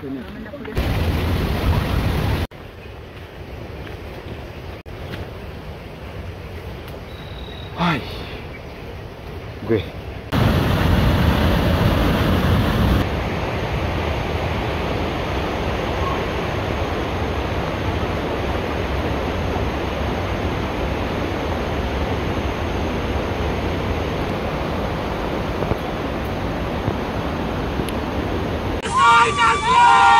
Thank. So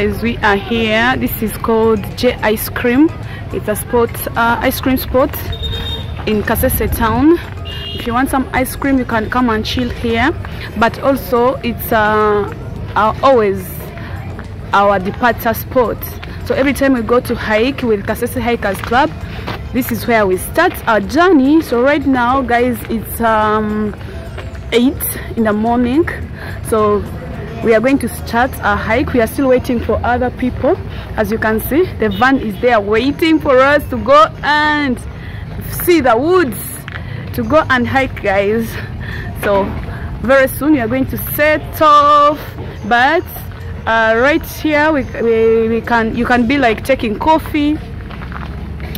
guys, we are here. This is called J Ice Cream. It's a spot, uh, ice cream spot in Kasese town. If you want some ice cream, you can come and chill here. But also, it's uh, uh, always our departure spot. So every time we go to hike with Kasese Hikers Club, this is where we start our journey. So right now, guys, it's um, 8 in the morning. So we are going to start our hike. We are still waiting for other people. As you can see the van is there waiting for us to go and see the woods to go and hike guys. So very soon we are going to set off but uh, right here we, we, we can you can be like taking coffee.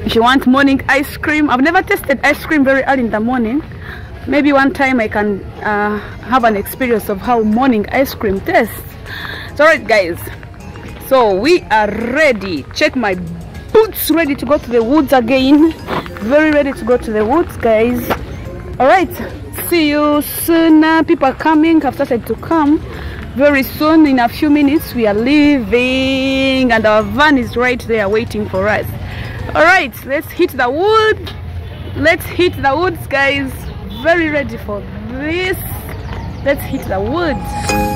If you want morning ice cream i've never tasted ice cream very early in the morning maybe one time I can uh, have an experience of how morning ice cream tastes. So alright guys, so we are ready. Check my boots ready to go to the woods again. Very ready to go to the woods guys. Alright, see you soon. Uh, People are coming, have started to come. Very soon, in a few minutes, we are leaving and our van is right there waiting for us. Alright, let's hit the wood. Let's hit the woods guys very ready for this. Let's hit the woods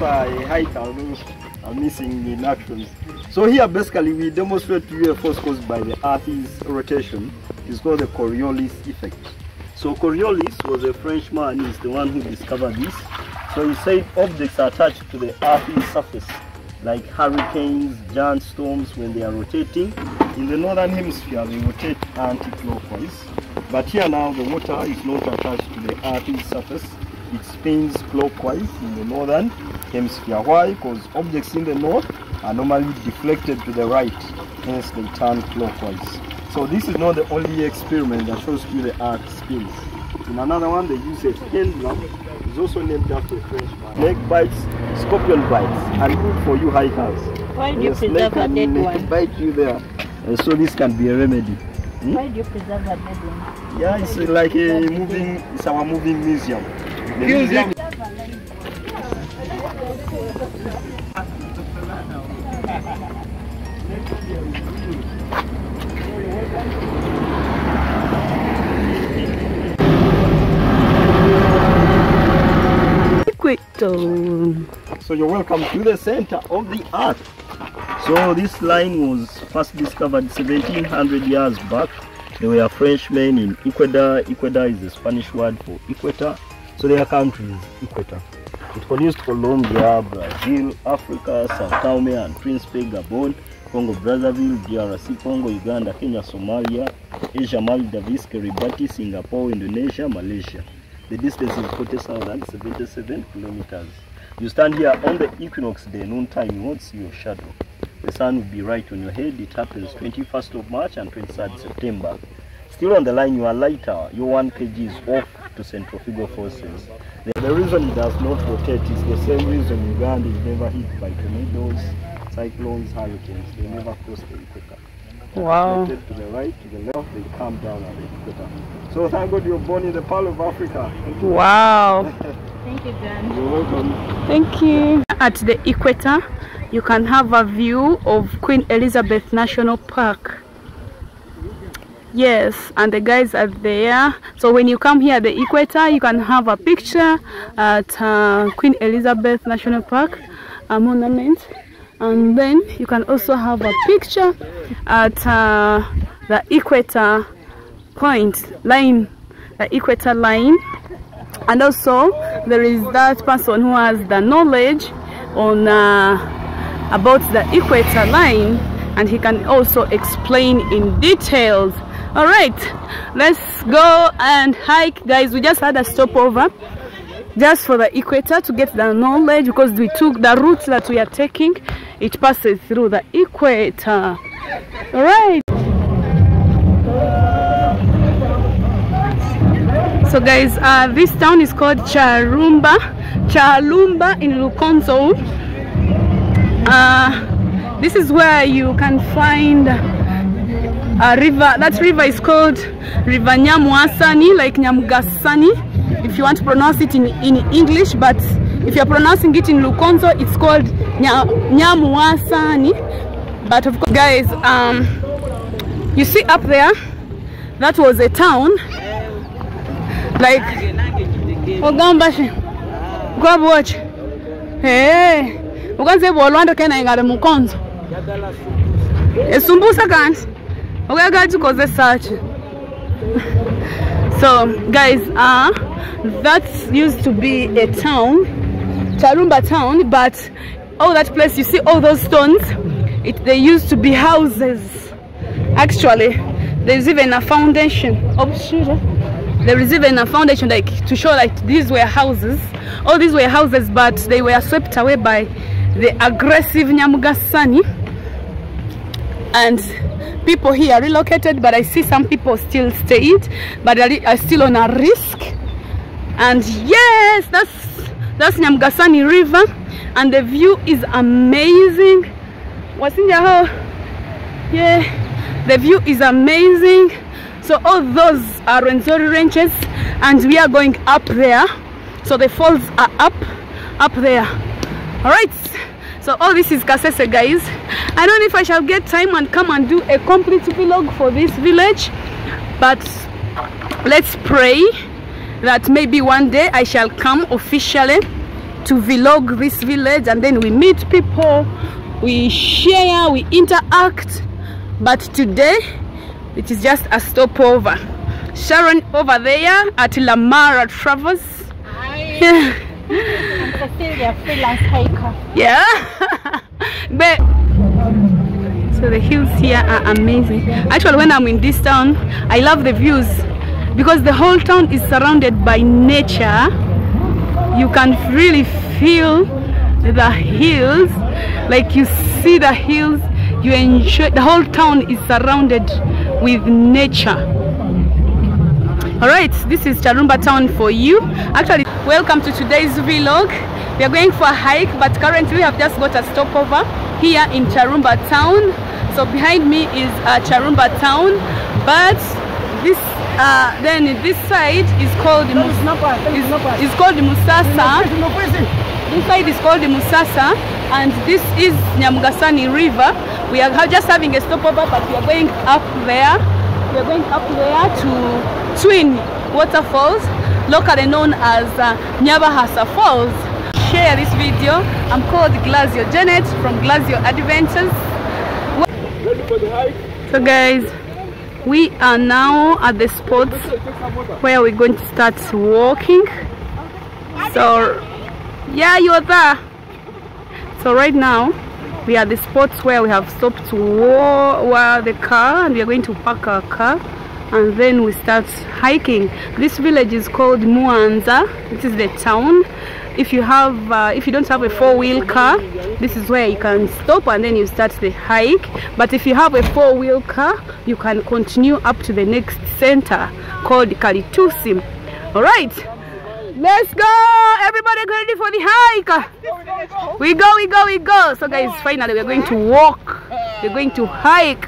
also a although I'm missing in actions. So here basically we demonstrate to you a force caused by the Earth's rotation. It's called the Coriolis effect. So Coriolis was a Frenchman, he's the one who discovered this. So he said objects are attached to the Earth's surface like hurricanes, giant storms, when they are rotating. In the northern hemisphere, they rotate anti-clockwise. But here now, the water is not attached to the Earth's surface. It spins clockwise in the northern hemisphere. Why? Because objects in the north are normally deflected to the right, hence they turn clockwise. So this is not the only experiment that shows you the Earth spins. In another one, they use a pendulum. It's also named after a Frenchman. Snake bites, scorpion bites, and good for you hikers. Why do you preserve a dead one? bite you there. Uh, so this can be a remedy. Hmm? Why do you preserve a dead one? Yeah, it's like a moving, it's our moving museum. Equator. So you're welcome to the center of the earth. So this line was first discovered 1700 years back. There were Frenchmen in Ecuador. Ecuador is the Spanish word for equator. So their country is equator. It produced Colombia, Brazil, Africa, Sao Tome and Principe, Gabon, Congo Brazzaville, DRC Congo, Uganda, Kenya, Somalia, Asia, Maldives, Kiribati, Singapore, Indonesia, Malaysia. The distance is 40,077 kilometers. You stand here on the equinox day, noontime, you won't see your shadow. The sun will be right on your head. It happens 21st of March and 23rd September. Still on the line, you are lighter. Your 1 kg is off to centrifugal forces. The, the reason it does not rotate is the same reason Uganda is never hit by tornadoes. cyclones, hurricanes. They never cross the equator. Wow. To the right, to the left, they come down at the equator. So thank God you're born in the Pearl of Africa. Wow. Thank you, John. You're welcome. Thank you. At the equator, you can have a view of Queen Elizabeth National Park. Yes, and the guys are there. So when you come here the equator, you can have a picture at uh, Queen Elizabeth National Park, a monument. And then you can also have a picture at uh, the equator point line, the equator line and also there is that person who has the knowledge on uh, about the equator line and he can also explain in details all right let's go and hike. Guys we just had a stopover just for the equator to get the knowledge because we took the route that we are taking. It passes through the equator. All right. So guys uh, this town is called charumba charumba in lukonzo. Uh, this is where you can find a river that river is called river nyamwasani like nyamgasani. If you want to pronounce it in, in english but if you're pronouncing it in lukonzo it's called Nya, nyamwasani. But of course guys um you see up there that was a town like ogamba shi grab watch. Hey ukanze bolwando kena ingale mukonzo. Esumbusa kanti ukekathi ukoze search. So guys uh that used to be a town charumba town but all that place you see all those stones? It they used to be houses. Actually there's even a foundation. Oh shit. There is even a foundation like to show like these were houses. All these were houses but they were swept away by the aggressive Nyamugasani. And people here relocated but I see some people still stayed but are, still on a risk. And yes that's that's Nyamgasani river and the view is amazing. Wasinja how yeah the view is amazing. So all those are Rwenzori ranges and we are going up there. So the falls are up up there. All right so all this is Kasese guys. I don't know if I shall get time and come and do a complete vlog for this village but let's pray that maybe one day I shall come officially to vlog this village and then we meet people we share we interact. But today it is just a stopover. Sharon over there at lamara travels. Yeah, Cecilia, freelance hiker. yeah. but so the hills here are amazing actually when i'm in this town i love the views because the whole town is surrounded by nature you can really feel the hills like you see the hills you enjoy the whole town is surrounded with nature all right this is charumba town for you. Actually welcome to today's vlog. We are going for a hike but currently we have just got a stopover here in charumba town. So behind me is uh, charumba town but this uh, then this side is called is, is called musasa. This side is called musasa and this is nyamugasani river. We are just having a stopover but we are going up there we are going up there to twin waterfalls locally known as uh, nyabahasa falls. Share this video. I'm called Gilazio janet from Gilazio adventures. Ready for the hike? so guys we are now at the spot where we're going to start walking. So yeah you're there. So right now we are the spots where we have stopped to war the car and we are going to park our car and then we start hiking. This village is called muanza. This is the town. If you have uh, if you don't have a four-wheel car this is where you can stop and then you start the hike. But if you have a four-wheel car you can continue up to the next center called kalitusi all right Let's go! Everybody ready for the hike. We go, we go, we go. So guys, finally we're going to walk. We're going to hike.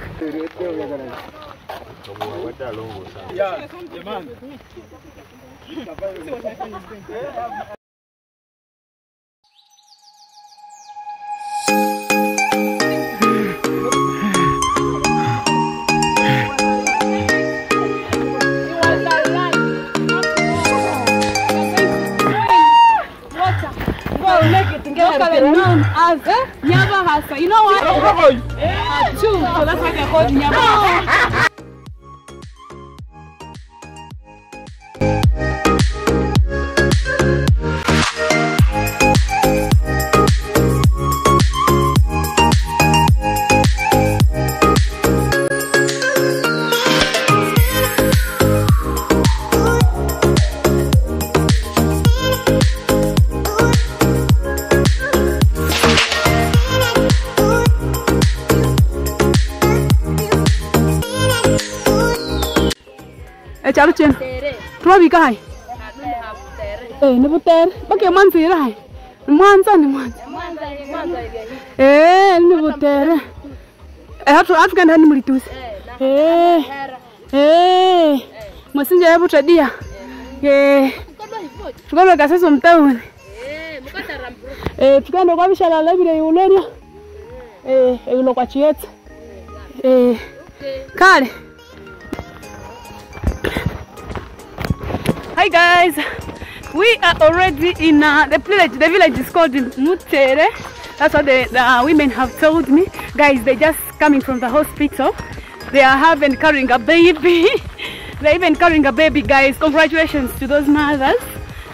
locally known as Nyabahasa. You know what? Two, so that's why they're called Nyabahasa. kyalo kyenu tubabika hayi ni butere bake mwanzire hayi nimwanza nimwanza ee ni eh, butere eh, hatukenda hani mulitusi eh, mwasinja yabutadia tukalweka sasa mtauni. Tukaenda eh vile iulerya eulo eh kale. Hi guys, we are already in uh, the village. The village is called Mutere. That's what the, the women have told me. Guys, they're just coming from the hospital. They are having carrying a baby. They're even carrying a baby, guys. Congratulations to those mothers.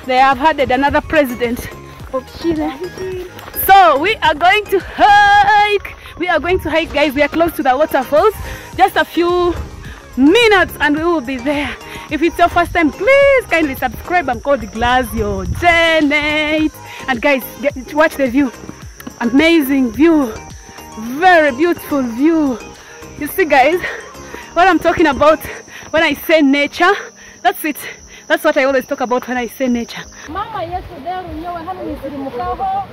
They have had another president of Chile. So we are going to hike. We are going to hike, guys. We are close to the waterfalls. Just a few minutes and we will be there. If it's your first time, please kindly subscribe. I'm called Gilazio Janet. And guys, get, watch the view. Amazing view. Very beautiful view. You see, guys, what I'm talking about when I say nature, that's it. That's what I always talk about when I say nature. Mama yesu deru nyewe hano nisirimukaho.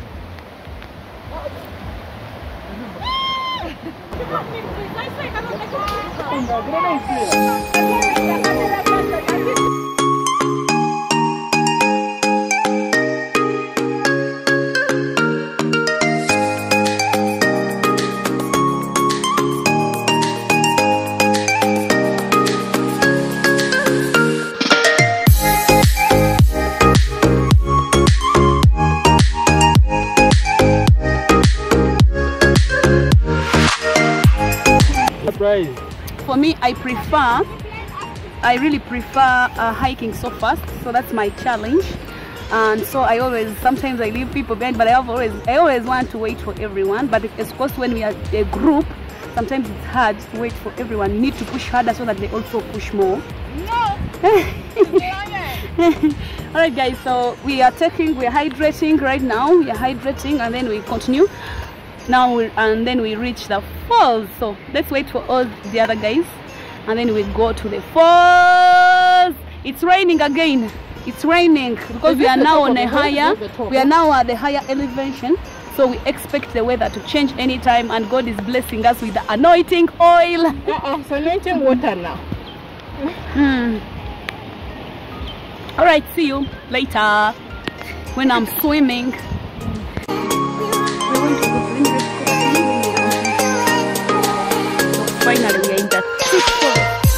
For me, I prefer, I really prefer uh, hiking so fast. So that's my challenge. And so I always, sometimes I leave people behind, but I have always, I always want to wait for everyone. But of course, when we are a group, sometimes it's hard to wait for everyone. You need to push harder so that they also push more. No. All right, guys. So we are taking, we are hydrating right now. We are hydrating, and then we continue. Now we, and then we reach the falls. So let's wait for all the other guys, and then we go to the falls. It's raining again. It's raining because we are now on a higher. We are now at the higher elevation. So we expect the weather to change anytime, and God is blessing us with the anointing oil. Uh-uh, so anointing water now. Hmm. All right, see you later when I'm swimming. Finally, we are in the thick forest.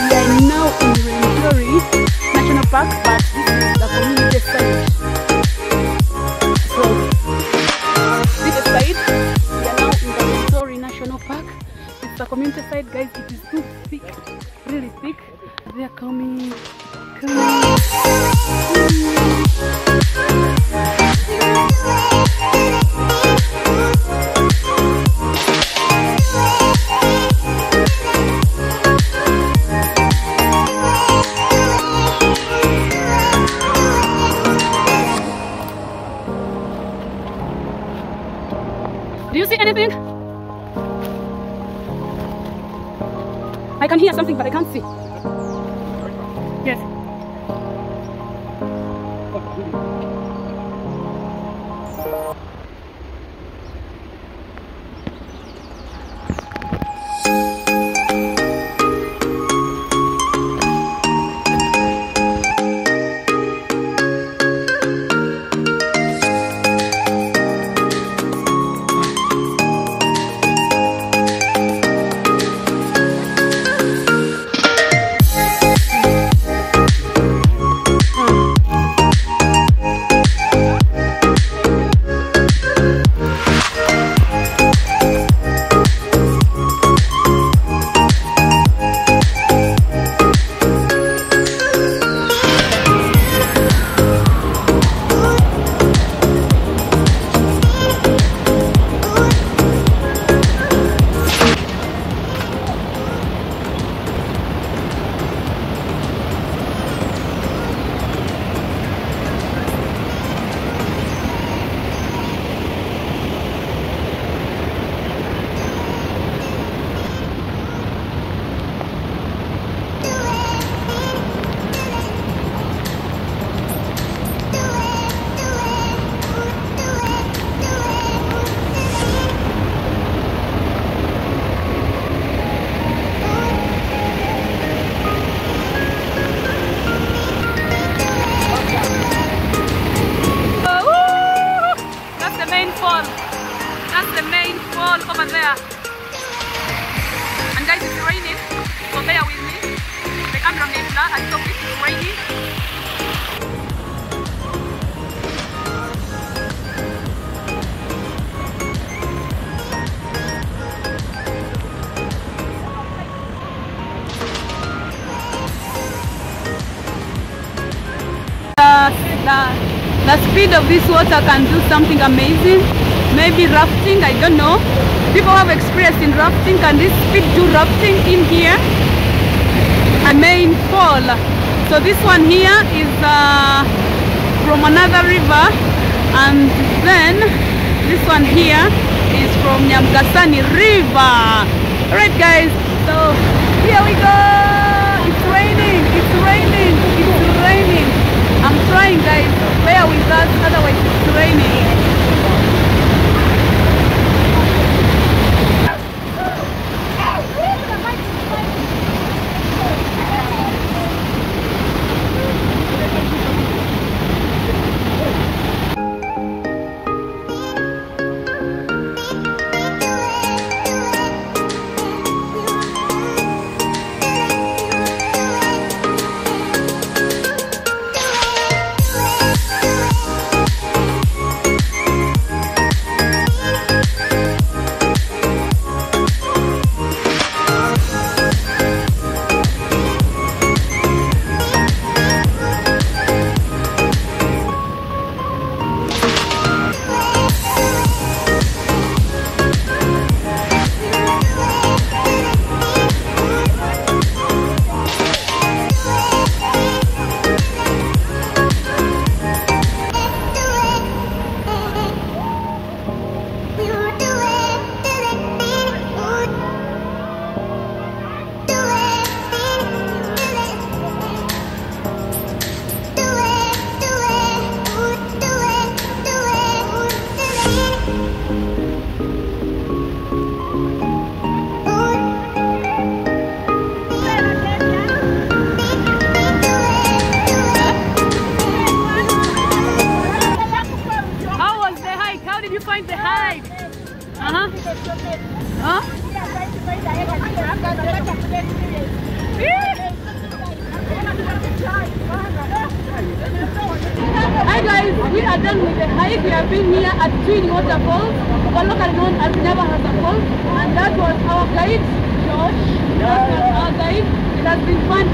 We are now in Rwenzori National Park, but this is the community side. So, this side, we are now in the Rwenzori National Park. It's the community side, guys. It is too thick, really thick. They are coming. Yes. The, the speed of this water can do something amazing. Maybe rafting, I don't know. People have experience in rafting. Can this speed do rafting in here? I may fall. So this one here is uh, from another river and then this one here is from Nyamgasani River. Alright guys, so here we go. It's raining, it's raining, it's raining. Trying guys, bear with us, otherwise it's raining.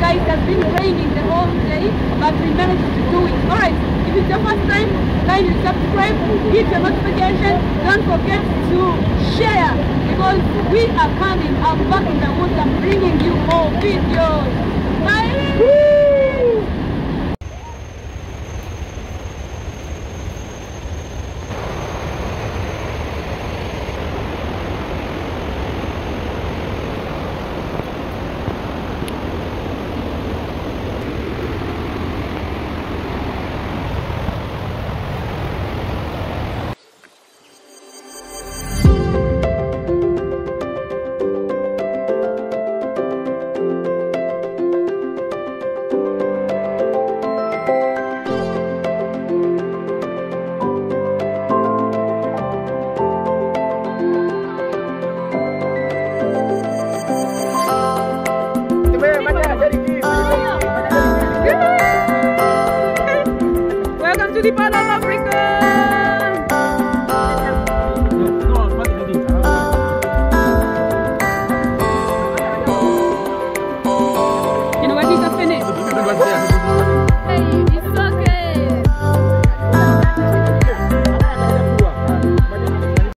Guys. It has been raining the whole day, but we managed to do it. Alright, if it's your first time, kindly subscribe, hit the notification, don't forget to share because we are coming. I'm back in the woods. I'm bringing you more videos. Bye.